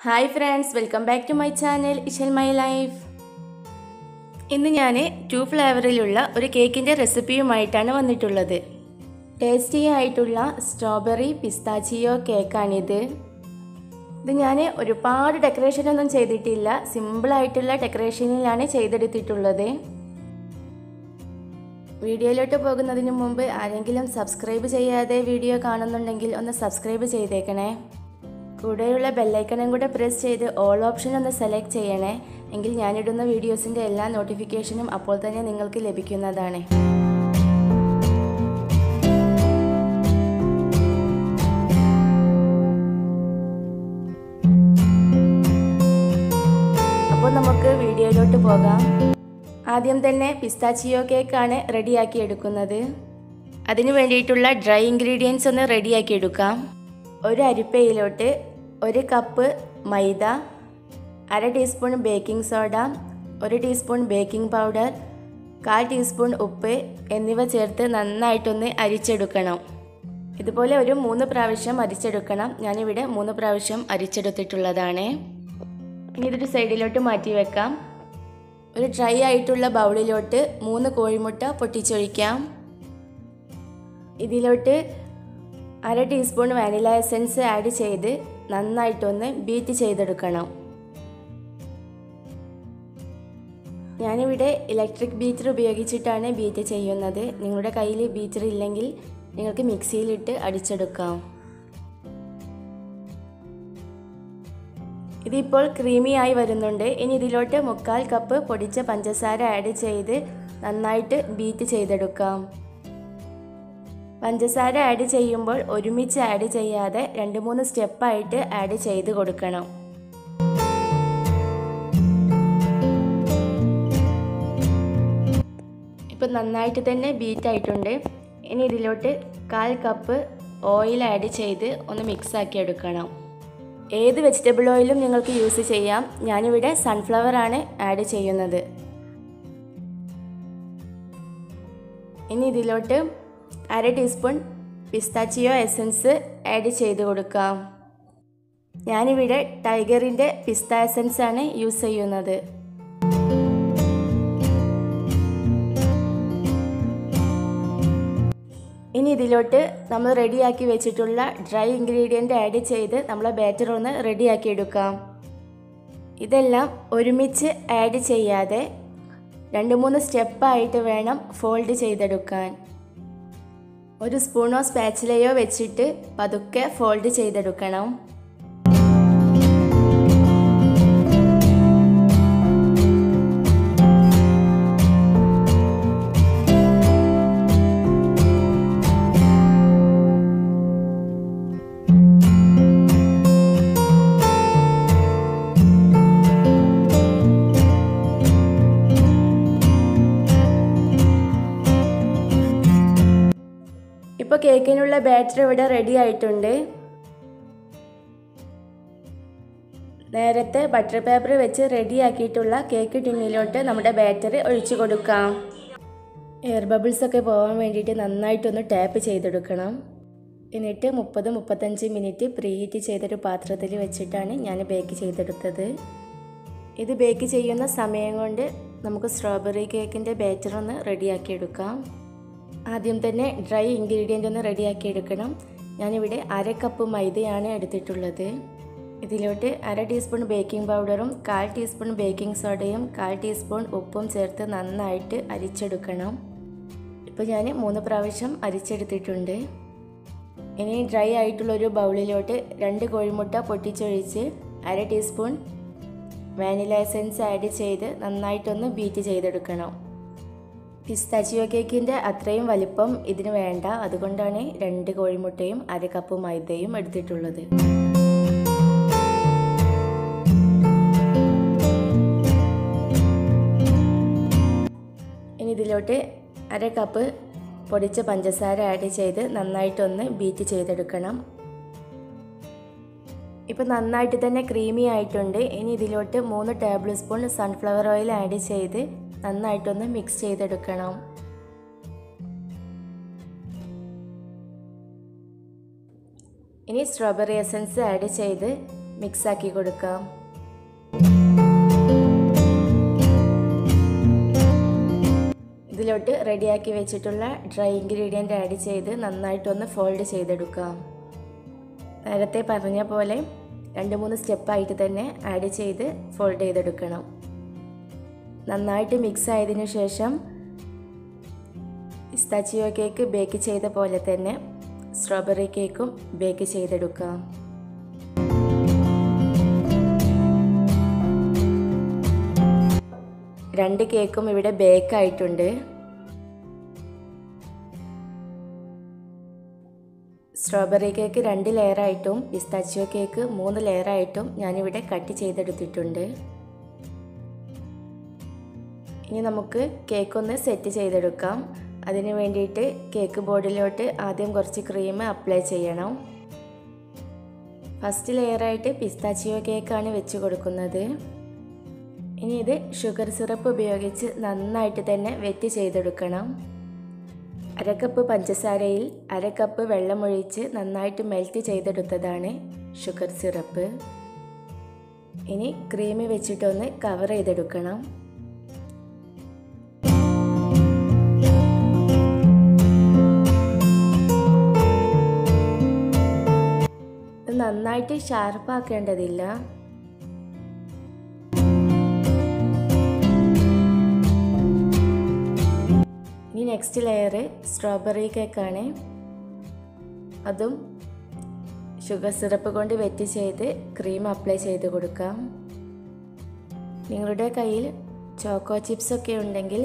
Hi friends welcome back to my channel Ishal my life. ഇന്ന് ഞാൻ to ഫ്ലേവറിലുള്ള ഒരു കേക്കിന്റെ റെസിപ്പിയുമായിട്ടാണ് വന്നിട്ടുള്ളത്. ടേസ്റ്റി ആയിട്ടുള്ള സ്ട്രോബെറി പിസ്താച്ചിയോ കേക്കാണിത്. ഇത് ഞാൻ ഒരുപാട് ഡെക്കറേഷനൊന്നും ചെയ്തിട്ടില്ല സിമ്പിളായിട്ടുള്ള ഡെക്കറേഷനിലാണ് ചെയ്തെടുത്തിട്ടുള്ളത്. വീഡിയോയിലോട്ട് പോകുന്നതിന് മുമ്പ് ആരെങ്കിലും സബ്സ്ക്രൈബ് ചെയ്യാതെ വീഡിയോ കാണുന്നുണ്ടെങ്കിൽ ഒന്ന് സബ്സ്ക്രൈബ് ചെയ്തേക്കണേ. കൂടെയുള്ള ബെല്ലൈക്കണും കൂടെ പ്രസ് ചെയ്ത് ഓൾ ഓപ്ഷൻ ഒന്ന് സെലക്ട് ചെയ്യണേ. എങ്കിൽ ഞാനിടുന്ന വീഡിയോസിന്റെ എല്ലാ നോട്ടിഫിക്കേഷനും അപ്പോൾ തന്നെ നിങ്ങൾക്ക് ലഭിക്കുന്നതാണ്. അപ്പോൾ നമുക്ക് വീഡിയോയിലോട്ട് പോകാം. ആദ്യം തന്നെ പിസ്താച്ചിയോ കേക്കാണ് റെഡിയാക്കി എടുക്കുന്നത്. അതിനു വേണ്ടിയിട്ടുള്ള ഡ്രൈ ഇൻഗ്രീഡിയൻസ് ഒന്ന് റെഡിയാക്കി എടുക്കാം. ഒരു അരിപ്പയിലോട്ട് ഒരു കപ്പ് മൈദ അര ടീസ്പൂൺ ബേക്കിംഗ് സോഡ ഒരു ടീസ്പൂൺ ബേക്കിംഗ് പൗഡർ കാൽ ടീസ്പൂൺ ഉപ്പ് എന്നിവ ചേർത്ത് നന്നായിട്ടൊന്ന് അരിച്ചെടുക്കണം. ഇതുപോലെ ഒരു മൂന്ന് പ്രാവശ്യം അരിച്ചെടുക്കണം. ഞാനിവിടെ മൂന്ന് പ്രാവശ്യം അരിച്ചെടുത്തിട്ടുള്ളതാണ്. ഇനി ഇതൊരു സൈഡിലോട്ട് മാറ്റി വെക്കാം. ഒരു ഡ്രൈ ആയിട്ടുള്ള ബൗളിലോട്ട് മൂന്ന് കോഴിമുട്ട പൊട്ടിച്ചൊഴിക്കാം. ഇതിലോട്ട് അര ടീസ്പൂൺ വാനില എസൻസ് ആഡ് ചെയ്ത് നന്നായിട്ടൊന്ന് ബീറ്റ് ചെയ്തെടുക്കണം. ഞാനിവിടെ ഇലക്ട്രിക് ബീറ്റർ ഉപയോഗിച്ചിട്ടാണ് ബീറ്റ് ചെയ്യുന്നത്. നിങ്ങളുടെ കയ്യിൽ ബീറ്റർ ഇല്ലെങ്കിൽ നിങ്ങൾക്ക് മിക്സിയിലിട്ട് അടിച്ചെടുക്കാം. ഇതിപ്പോൾ ക്രീമി ആയി വരുന്നുണ്ട്. ഇനി ഇതിലോട്ട് മുക്കാൽ കപ്പ് പൊടിച്ച പഞ്ചസാര ആഡ് ചെയ്ത് നന്നായിട്ട് ബീറ്റ് ചെയ്തെടുക്കാം. പഞ്ചസാര ആഡ് ചെയ്യുമ്പോൾ ഒരുമിച്ച് ആഡ് ചെയ്യാതെ രണ്ട് മൂന്ന് സ്റ്റെപ്പായിട്ട് ആഡ് ചെയ്ത് കൊടുക്കണം. ഇപ്പം നന്നായിട്ട് തന്നെ ബീറ്റ് ആയിട്ടുണ്ട്. ഇനി ഇതിലോട്ട് കാൽ കപ്പ് ഓയിൽ ആഡ് ചെയ്ത് ഒന്ന് മിക്സ് ആക്കി എടുക്കണം. ഏത് വെജിറ്റബിൾ ഓയിലും നിങ്ങൾക്ക് യൂസ് ചെയ്യാം. ഞാനിവിടെ സൺഫ്ലവർ ആണ് ആഡ് ചെയ്യുന്നത്. ഇനി ഇതിലോട്ട് അര ടീസ്പൂൺ പിസ്താച്ചിയോ എസൻസ് ആഡ് ചെയ്ത് കൊടുക്കാം. ഞാനിവിടെ ടൈഗറിന്റെ പിസ്ത എസൻസ് ആണ് യൂസ് ചെയ്യുന്നത്. ഇനി ഇതിലോട്ട് നമ്മൾ റെഡിയാക്കി വെച്ചിട്ടുള്ള ഡ്രൈ ഇൻഗ്രീഡിയന്റ് ആഡ് ചെയ്ത് നമ്മളെ ബാറ്റർ ഒന്ന് റെഡിയാക്കി എടുക്കാം. ഇതെല്ലാം ഒരുമിച്ച് ആഡ് ചെയ്യാതെ രണ്ട് മൂന്ന് സ്റ്റെപ്പായിട്ട് വേണം ഫോൾഡ് ചെയ്തെടുക്കാൻ. ഒരു സ്പൂണോ സ്പാച്ചിലയോ വെച്ചിട്ട് പതുക്കെ ഫോൾഡ് ചെയ്തെടുക്കണം. ബാറ്ററി ബാറ്റർ ഇവിടെ റെഡി ആയിട്ടുണ്ട്. നേരത്തെ ബട്ടർ പേപ്പർ വെച്ച് റെഡിയാക്കിയിട്ടുള്ള കേക്ക് ടിന്നിലോട്ട് നമ്മുടെ ബാറ്റർ ഒഴിച്ചു കൊടുക്കാം. എയർ ബബിൾസ് ഒക്കെ പോകാൻ വേണ്ടിയിട്ട് നന്നായിട്ടൊന്ന് ടാപ്പ് ചെയ്തെടുക്കണം. എന്നിട്ട് മുപ്പത് മുപ്പത്തഞ്ച് മിനിറ്റ് പ്രീ ഹീറ്റ് ചെയ്തൊരു പാത്രത്തിൽ വെച്ചിട്ടാണ് ഞാൻ ബേക്ക് ചെയ്തെടുത്തത്. ഇത് ബേക്ക് ചെയ്യുന്ന സമയം കൊണ്ട് നമുക്ക് സ്ട്രോബെറി കേക്കിന്റെ ബാറ്റർ ഒന്ന് റെഡിയാക്കി എടുക്കാം ആദ്യം തന്നെ ഡ്രൈ ഇൻഗ്രീഡിയന്റ് ഒന്ന് റെഡിയാക്കി എടുക്കണം. ഞാനിവിടെ അര കപ്പ് മൈദയാണ് എടുത്തിട്ടുള്ളത്. ഇതിലോട്ട് അര ടീസ്പൂൺ ബേക്കിംഗ് പൗഡറും കാൽ ടീസ്പൂൺ ബേക്കിംഗ് സോഡയും കാൽ ടീസ്പൂൺ ഉപ്പും ചേർത്ത് നന്നായിട്ട് അരിച്ചെടുക്കണം. ഇപ്പോൾ ഞാൻ മൂന്ന് പ്രാവശ്യം അരിച്ചെടുത്തിട്ടുണ്ട്. ഇനി ഡ്രൈ ആയിട്ടുള്ളൊരു ബൗളിലോട്ട് രണ്ട് കോഴിമുട്ട പൊട്ടിച്ചൊഴിച്ച് അര ടീസ്പൂൺ വാനില എസെൻസ് ആഡ് ചെയ്ത് നന്നായിട്ടൊന്ന് ബീറ്റ് ചെയ്തെടുക്കണം. പിസ്താച്ചിയോ കേക്കിന്റെ അത്രയും വലിപ്പം ഇതിന് വേണ്ട. അതുകൊണ്ടാണ് രണ്ട് കോഴിമുട്ടയും അര കപ്പ് മൈദയും എടുത്തിട്ടുള്ളത്. ഇനി ഇതിലോട്ട് അര കപ്പ് പൊടിച്ച പഞ്ചസാര ആഡ് ചെയ്ത് നന്നായിട്ടൊന്ന് ബീറ്റ് ചെയ്തെടുക്കണം. ഇപ്പം നന്നായിട്ട് തന്നെ ക്രീമി ആയിട്ടുണ്ട്. ഇനി ഇതിലോട്ട് മൂന്ന് table spoon sunflower oil add ചെയ്ത് നന്നായിട്ടൊന്ന് മിക്സ് ചെയ്തെടുക്കണം. ഇനി സ്ട്രോബെറി എസൻസ് ആഡ് ചെയ്ത് മിക്സാക്കി കൊടുക്കാം. ഇതിലോട്ട് റെഡിയാക്കി വെച്ചിട്ടുള്ള ഡ്രൈ ഇൻഗ്രീഡിയന്റ് ആഡ് ചെയ്ത് നന്നായിട്ടൊന്ന് ഫോൾഡ് ചെയ്തെടുക്കാം. നേരത്തെ പറഞ്ഞ പോലെ രണ്ട് മൂന്ന് സ്റ്റെപ്പായിട്ട് തന്നെ ആഡ് ചെയ്ത് ഫോൾഡ് ചെയ്തെടുക്കണം. നന്നായിട്ട് മിക്സ് ആയതിനു ശേഷം പിസ്താച്ചിയോ കേക്ക് ബേക്ക് ചെയ്ത പോലെ തന്നെ സ്ട്രോബെറി കേക്കും ബേക്ക് ചെയ്തെടുക്കാം. രണ്ട് കേക്കും ഇവിടെ ബേക്ക് ആയിട്ടുണ്ട് സ്ട്രോബെറി കേക്ക് രണ്ട് ലെയറായിട്ടും പിസ്താച്ചിയോ കേക്ക് മൂന്ന് ലെയറായിട്ടും ഞാനിവിടെ കട്ട് ചെയ്തെടുത്തിട്ടുണ്ട്. ഇനി നമുക്ക് കേക്ക് ഒന്ന് സെറ്റ് ചെയ്തെടുക്കാം. അതിന് വേണ്ടിയിട്ട് കേക്ക് ബോർഡിലോട്ട് ആദ്യം കുറച്ച് ക്രീം അപ്ലൈ ചെയ്യണം. ഫസ്റ്റ് ലെയറായിട്ട് പിസ്താച്ചിയോ കേക്കാണ് വെച്ച് കൊടുക്കുന്നത്. ഇനി ഇത് ഷുഗർ സിറപ്പ് ഉപയോഗിച്ച് നന്നായിട്ട് തന്നെ വെറ്റ് ചെയ്തെടുക്കണം. അര കപ്പ് പഞ്ചസാരയിൽ അര കപ്പ് വെള്ളമൊഴിച്ച് നന്നായിട്ട് മെൽറ്റ് ചെയ്തെടുത്തതാണ് ഷുഗർ സിറപ്പ്. ഇനി ക്രീം വെച്ചിട്ടൊന്ന് കവർ ചെയ്തെടുക്കണം. നന്നായിട്ട് ഷാർപ്പാക്കേണ്ടതില്ല. ഇനി നെക്സ്റ്റ് ലെയർ സ്ട്രോബെറി കേക്കാണ് അതും ഷുഗർ സിറപ്പ് കൊണ്ട് വെറ്റ് ചെയ്ത് ക്രീം അപ്ലൈ ചെയ്ത് കൊടുക്കാം. നിങ്ങളുടെ കയ്യിൽ ചോക്കോ ചിപ്സ് ഒക്കെ ഉണ്ടെങ്കിൽ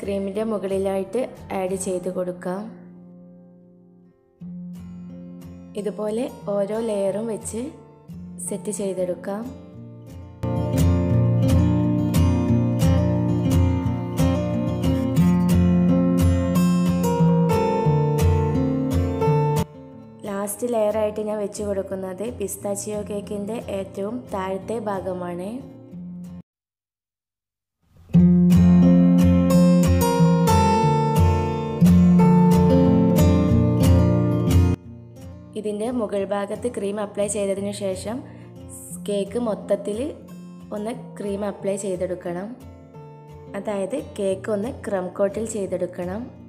ക്രീമിന്റെ മുകളിലായിട്ട് ആഡ് ചെയ്ത് കൊടുക്കാം. ഇതുപോലെ ഓരോ ലെയറും വെച്ച് സെറ്റ് ചെയ്തെടുക്കാം. ലാസ്റ്റ് ലെയറായിട്ട് ഞാൻ വെച്ച് കൊടുക്കുന്നത് പിസ്താച്ചിയോ കേക്കിന്റെ ഏറ്റവും താഴത്തെ ഭാഗമാണ്. ഇതിന്റെ മുകൾ ഭാഗത്ത് ക്രീം അപ്ലൈ ചെയ്തതിന് ശേഷം കേക്ക് മൊത്തത്തിൽ ഒന്ന് ക്രീം അപ്ലൈ ചെയ്തെടുക്കണം. അതായത് കേക്ക് ഒന്ന് ക്രം കോട്ടിൽ ചെയ്തെടുക്കണം.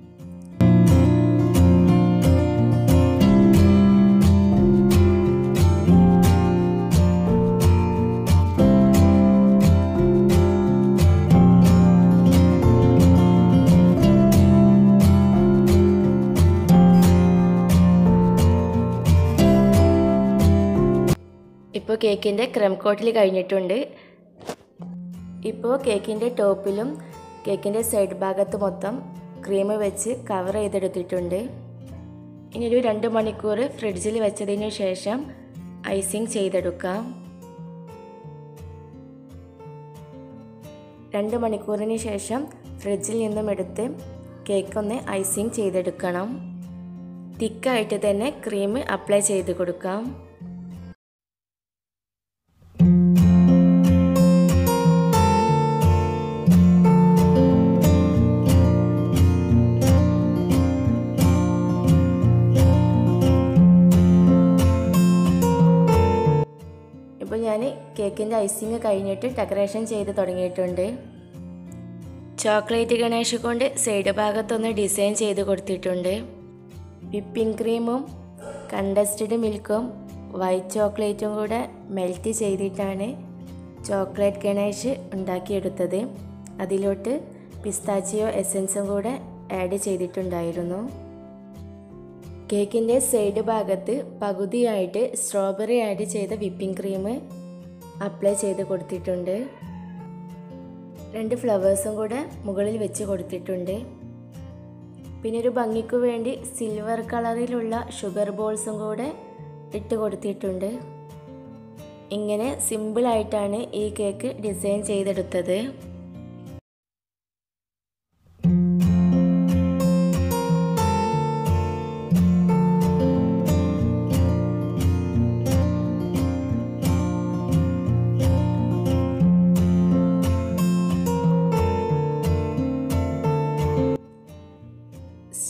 കേക്കിന്റെ ക്രം കോട്ടിൽ കഴിഞ്ഞിട്ടുണ്ട്. ഇപ്പോൾ കേക്കിന്റെ ടോപ്പിലും കേക്കിന്റെ സൈഡ് ഭാഗത്ത് മൊത്തം ക്രീം വെച്ച് കവർ ചെയ്തെടുത്തിട്ടുണ്ട്. ഇനി ഒരു രണ്ട് മണിക്കൂർ ഫ്രിഡ്ജിൽ വെച്ചതിന് ശേഷം ഐസിങ് ചെയ്തെടുക്കാം. രണ്ട് മണിക്കൂറിന് ശേഷം ഫ്രിഡ്ജിൽ നിന്നും എടുത്ത് കേക്ക് ഒന്ന് ഐസിങ് ചെയ്തെടുക്കണം. തിക്കായിട്ട് തന്നെ ക്രീം അപ്ലൈ ചെയ്ത് കൊടുക്കാം. ഇപ്പോൾ ഞാൻ കേക്കിന്റെ ഐസിങ് കഴിഞ്ഞിട്ട് ഡെക്കറേഷൻ ചെയ്ത് തുടങ്ങിയിട്ടുണ്ട്. ചോക്ലേറ്റ് ഗണേഷ് കൊണ്ട് സൈഡ് ഭാഗത്തൊന്ന് ഡിസൈൻ ചെയ്ത് കൊടുത്തിട്ടുണ്ട്. വിപ്പിംഗ് ക്രീമും കണ്ടസ്റ്റഡ് മിൽക്കും വൈറ്റ് ചോക്ലേറ്റും കൂടെ മെൽറ്റ് ചെയ്തിട്ടാണ് ചോക്ലേറ്റ് ഗണേഷ് ഉണ്ടാക്കിയെടുത്തത്. അതിലോട്ട് പിസ്താച്ചിയോ എസൻസും കൂടെ ആഡ് ചെയ്തിട്ടുണ്ടായിരുന്നു. കേക്കിന്റെ സൈഡ് ഭാഗത്ത് പകുതിയായിട്ട് സ്ട്രോബെറി ആഡ് ചെയ്ത വിപ്പിംഗ് ക്രീം അപ്ലൈ ചെയ്ത് കൊടുത്തിട്ടുണ്ട്. രണ്ട് ഫ്ലവേഴ്സും കൂടെ മുകളിൽ വെച്ച് കൊടുത്തിട്ടുണ്ട്. പിന്നെ ഒരു ഭംഗിക്ക് വേണ്ടി സിൽവർ കളറിലുള്ള ഷുഗർ ബോൾസും കൂടെ ഇട്ട് കൊടുത്തിട്ടുണ്ട്. ഇങ്ങനെ സിമ്പിളായിട്ടാണ് ഈ കേക്ക് ഡിസൈൻ ചെയ്തെടുത്തത്.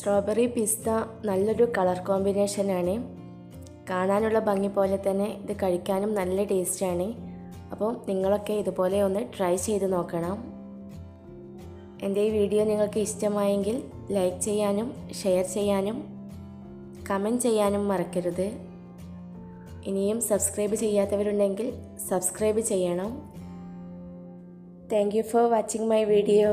സ്ട്രോബെറി പിസ്ത നല്ലൊരു കളർ കോമ്പിനേഷനാണ്. കാണാനുള്ള ഭംഗി പോലെ തന്നെ ഇത് കഴിക്കാനും നല്ല ടേസ്റ്റാണ്. അപ്പോൾ നിങ്ങളൊക്കെ ഇതുപോലെ ഒന്ന് ട്രൈ ചെയ്ത് നോക്കണം. എന്റെ ഈ വീഡിയോ നിങ്ങൾക്ക് ഇഷ്ടമായെങ്കിൽ ലൈക്ക് ചെയ്യാനും ഷെയർ ചെയ്യാനും കമന്റ് ചെയ്യാനും മറക്കരുത്. ഇനിയും സബ്സ്ക്രൈബ് ചെയ്യാത്തവരുണ്ടെങ്കിൽ സബ്സ്ക്രൈബ് ചെയ്യണം. Thank you for watching my video.